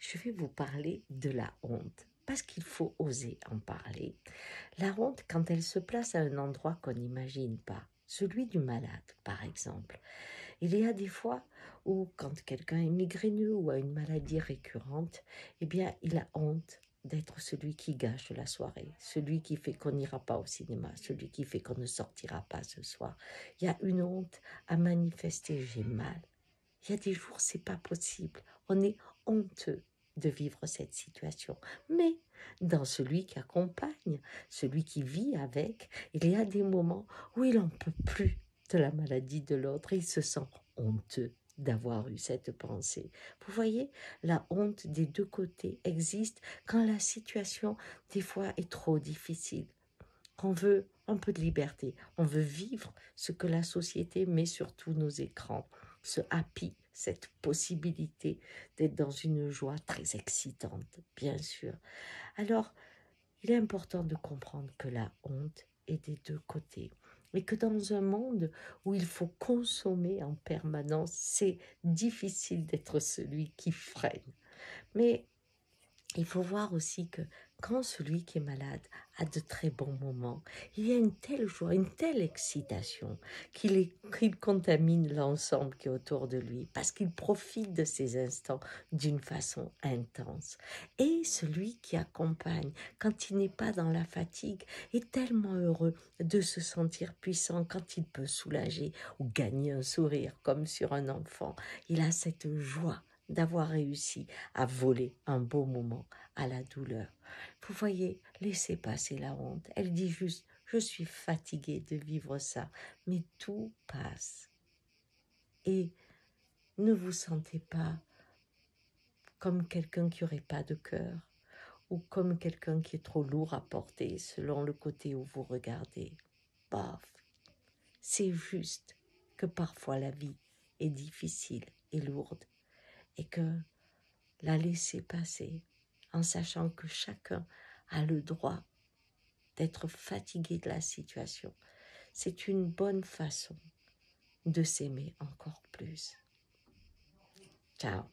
je vais vous parler de la honte parce qu'il faut oser en parler. La honte, quand elle se place à un endroit qu'on n'imagine pas, celui du malade par exemple, il y a des fois où quand quelqu'un est migraineux ou a une maladie récurrente, eh bien il a honte d'être celui qui gâche la soirée, celui qui fait qu'on n'ira pas au cinéma, celui qui fait qu'on ne sortira pas ce soir. Il y a une honte à manifester, j'ai mal. Il y a des jours, c'est pas possible. On est honteux de vivre cette situation. Mais dans celui qui accompagne, celui qui vit avec, il y a des moments où il n'en peut plus de la maladie de l'autre et il se sent honteux d'avoir eu cette pensée. Vous voyez, la honte des deux côtés existe quand la situation, des fois, est trop difficile. On veut un peu de liberté, on veut vivre ce que la société met sur tous nos écrans, ce happy, cette possibilité d'être dans une joie très excitante, bien sûr. Alors, il est important de comprendre que la honte est des deux côtés et que dans un monde où il faut consommer en permanence, c'est difficile d'être celui qui freine. Mais il faut voir aussi que quand celui qui est malade a de très bons moments, il y a une telle joie, une telle excitation qu'il contamine l'ensemble qui est autour de lui parce qu'il profite de ces instants d'une façon intense. Et celui qui accompagne, quand il n'est pas dans la fatigue, est tellement heureux de se sentir puissant quand il peut soulager ou gagner un sourire comme sur un enfant. Il a cette joie d'avoir réussi à voler un beau moment à la douleur. Vous voyez, laissez passer la honte. Elle dit juste, je suis fatiguée de vivre ça, mais tout passe. Et ne vous sentez pas comme quelqu'un qui n'aurait pas de cœur ou comme quelqu'un qui est trop lourd à porter selon le côté où vous regardez. Paf. C'est juste que parfois la vie est difficile et lourde et que la laisser passer en sachant que chacun a le droit d'être fatigué de la situation. C'est une bonne façon de s'aimer encore plus. Ciao.